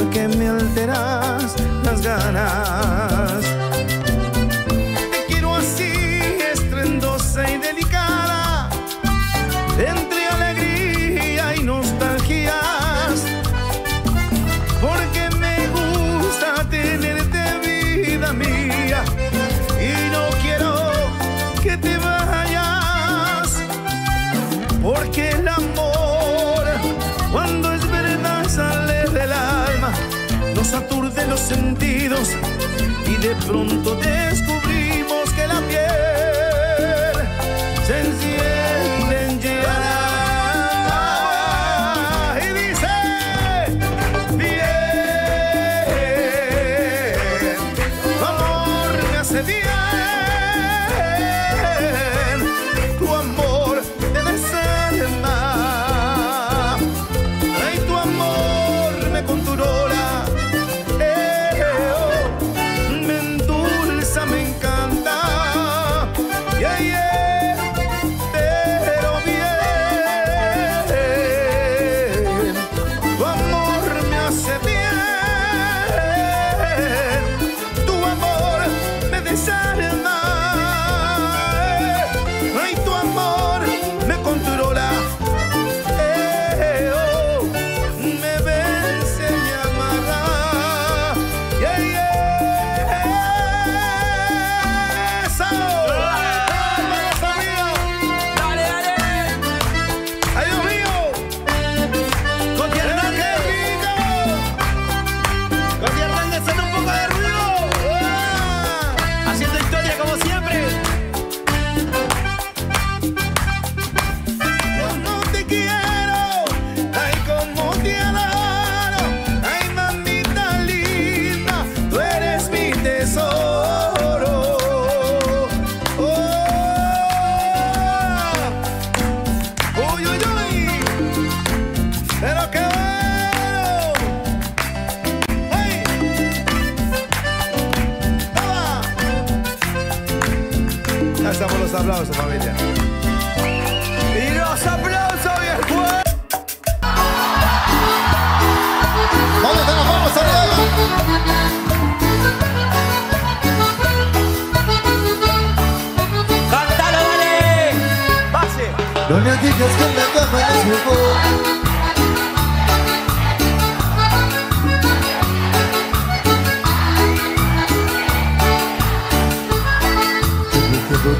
porque me alteras las ganas. Te quiero así, estrendosa y delicada, entre alegría y nostalgias, porque me gusta tenerte vida mía y no quiero que te vayas, porque aturde los sentidos y de pronto descubrimos que la piel se enciende en llamas y dice bien, amor me hace bien, los aplausos, familia. Y los aplausos, viejo. ¿Dónde te nos vamos arriba? Cántalo, dale. Base. No me digas que la cama nos jugó.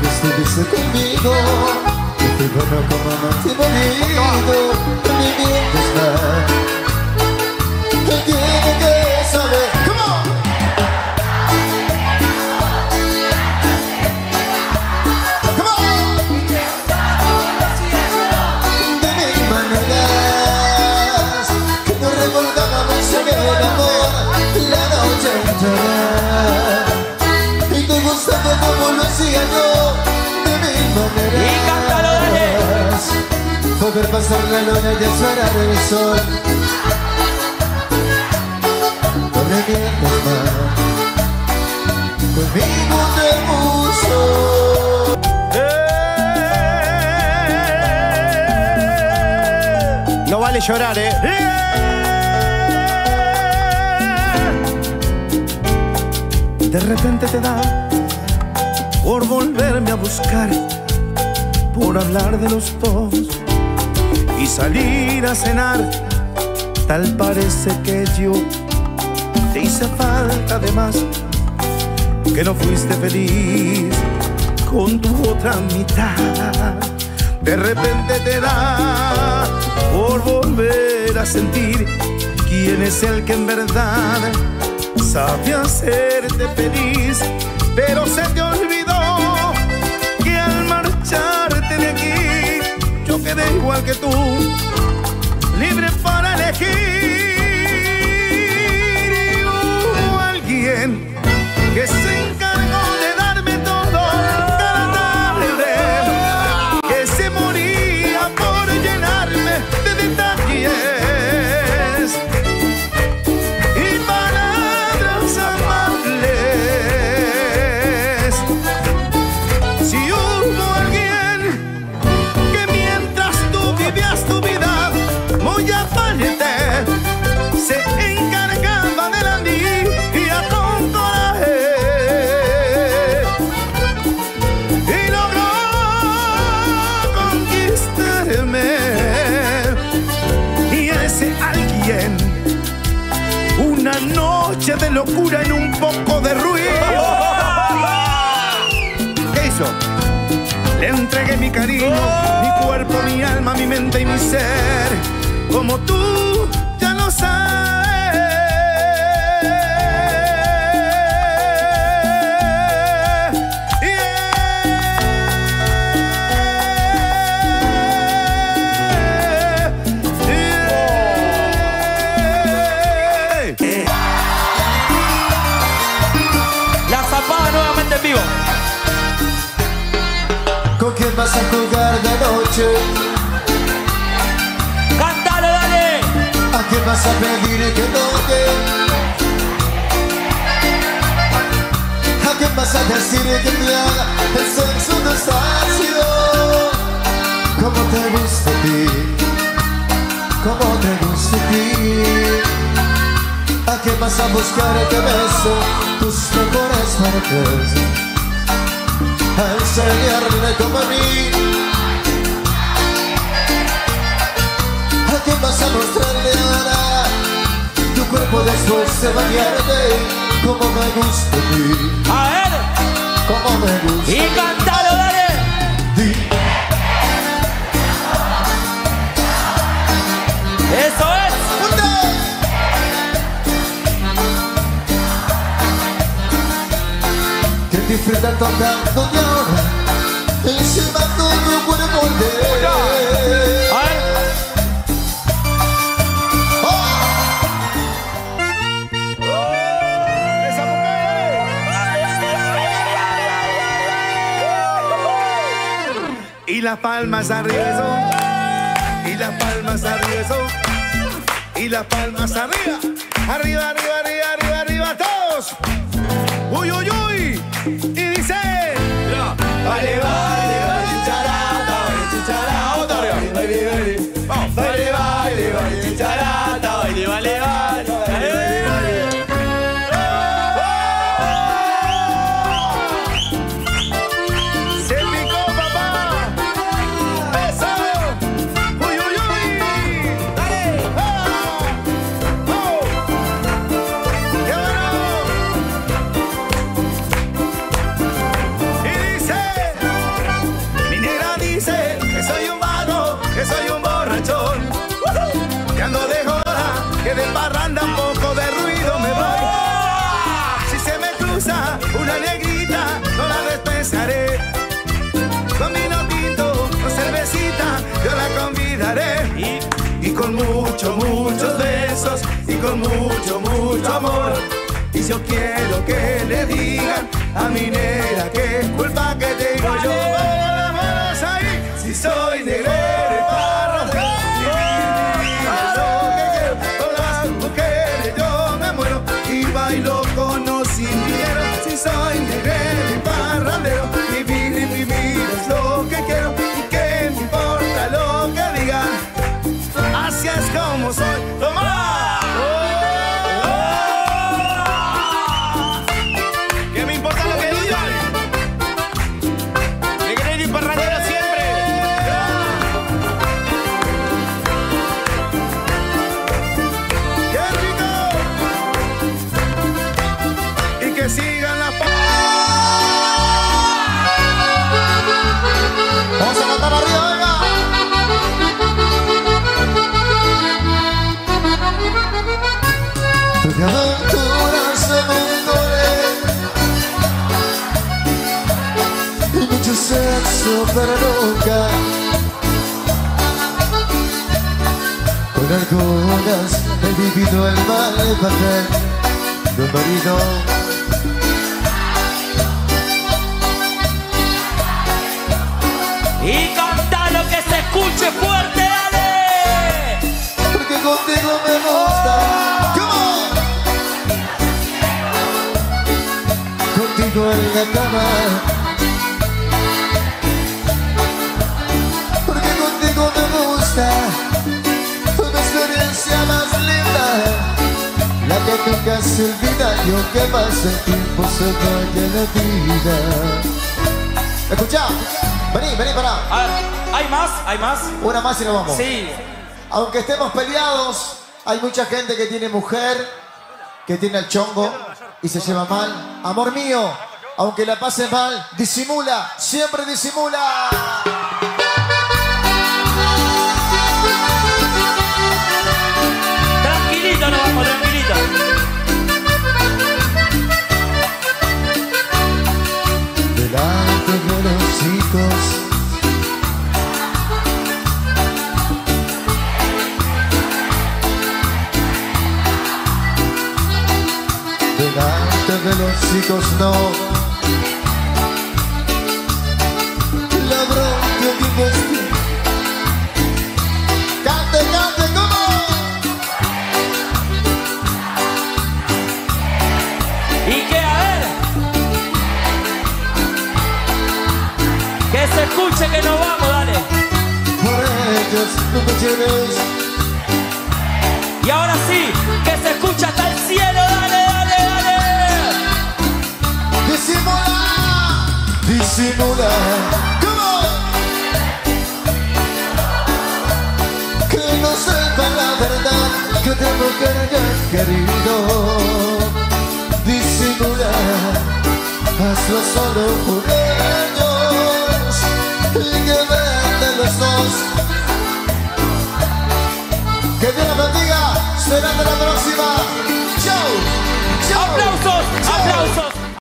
Que estuviste conmigo. Que te bueno como no te he venido. Ni mientes más. Como lo hacía yo de mil maneras Y cántalo, dale. poder pasar la luna y esperar el sol no me mientas más conmigo te puso No vale llorar, ¿eh? De repente te da por volverme a buscar, por hablar de los dos y salir a cenar. Tal parece que yo te hice falta de más, que no fuiste feliz con tu otra mitad. De repente te da por volver a sentir quién es el que en verdad sabe hacerte feliz, pero se te olvidó que tú, noche de locura en un poco de ruido. ¿Qué hizo? Le entregué mi cariño, mi cuerpo, mi alma, mi mente y mi ser. Como tú vas a pedir que toque? ¿A quién vas a decir que te haga el sexo despacio? ¿Cómo te gusta a ti? ¿Cómo te gusta a ti? ¿A quién vas a buscar que beso tus mejores partes? A enseñarle como a mí ¿A quién vas a mostrarle cuerpo después de bañarte? Como me gusta a ti, A ver. como me gusta. Y cántalo, dale. Di, Eso es. que disfrutar tocando de ahora, encima todo tu cuerpo de. Y las palmas arriba eso. Y las palmas arriba eso. Y las palmas arriba. Arriba, arriba, arriba, arriba, arriba, todos. Uy, uy, uy. Y dice. Vale, soy un vago, que soy un borrachón. Que ando de joda, que de parranda poco de ruido me voy. Si se me cruza una negrita, no la despreciaré. Con vino tinto, con cervecita, yo la convidaré. Y, con mucho, muchos besos, y con mucho, mucho amor. Y yo quiero que le digan a mi negra que culpa que tengo Vamos a cantar arriba, venga. Porque aventuras se me Y mucho sexo, pero nunca. Con algunas he vivido el mal papel de marido Y cántalo que se escuche fuerte, dale. Porque contigo me gusta. Contigo en la cama. Porque contigo me gusta. Una experiencia más linda. La que nunca se olvida. Y aunque pase el tiempo se vaya la vida. Escucha, vení, vení A ver, ¿hay más? ¿Hay más? Una más y nos vamos Sí. aunque estemos peleados, hay mucha gente que tiene mujer que tiene al chongo y se lleva mal. Amor mío, aunque la pase mal, disimula, siempre disimula. De los chicos no. La que vos Cante, cante, ¿cómo? Y que a ver. Que se escuche que nos vamos, dale. Por ellos tienes. Y ahora sí, que se escucha hasta el cielo, disimula. ¿Cómo? Que no sepa la verdad que tengo que querido. Disimula, hazlo solo por ellos. Y que vean los dos. Que Dios los bendiga. Será la próxima. Chau. Chau. Aplausos, aplausos.